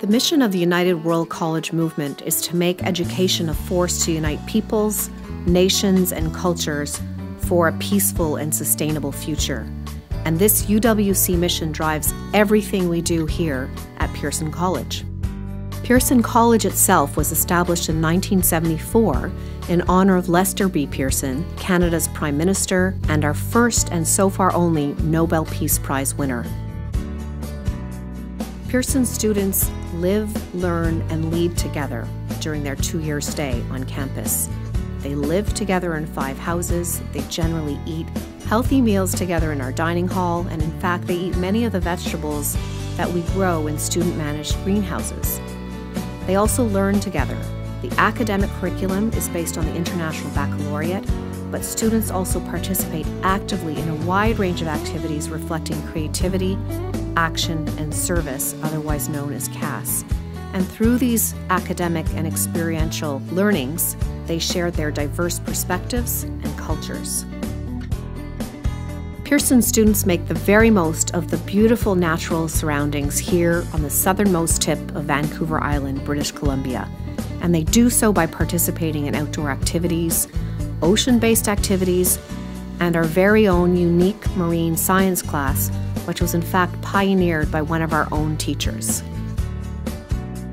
The mission of the United World College movement is to make education a force to unite peoples, nations, and cultures for a peaceful and sustainable future. And this UWC mission drives everything we do here at Pearson College. Pearson College itself was established in 1974 in honor of Lester B. Pearson, Canada's Prime Minister and our first and so far only Nobel Peace Prize winner. Pearson students live, learn, and lead together during their two year stay on campus. They live together in five houses, they generally eat healthy meals together in our dining hall, and in fact, they eat many of the vegetables that we grow in student managed greenhouses. They also learn together. The academic curriculum is based on the International Baccalaureate, but students also participate actively in a wide range of activities reflecting creativity, action, and service, otherwise known as CAS. And through these academic and experiential learnings, they shared their diverse perspectives and cultures. Pearson students make the very most of the beautiful natural surroundings here on the southernmost tip of Vancouver Island, British Columbia. And they do so by participating in outdoor activities, ocean based activities, and our very own unique marine science class, which was in fact pioneered by one of our own teachers.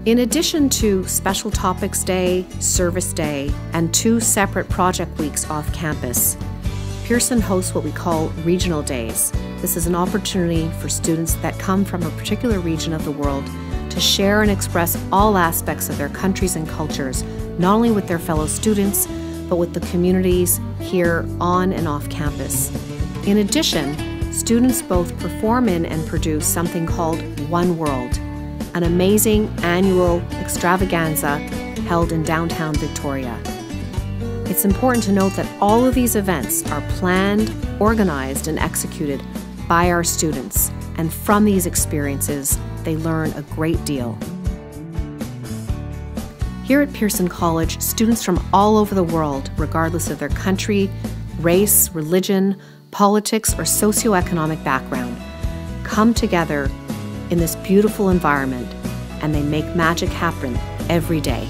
In addition to Special Topics Day, Service Day, and two separate project weeks off campus, Pearson hosts what we call Regional Days. This is an opportunity for students that come from a particular region of the world to share and express all aspects of their countries and cultures, not only with their fellow students, but with the communities here on and off campus. In addition, students both perform in and produce something called One World, an amazing annual extravaganza held in downtown Victoria. It's important to note that all of these events are planned, organized, and executed by our students, and from these experiences, they learn a great deal. Here at Pearson College, students from all over the world, regardless of their country, race, religion, politics, or socioeconomic background, come together in this beautiful environment and they make magic happen every day.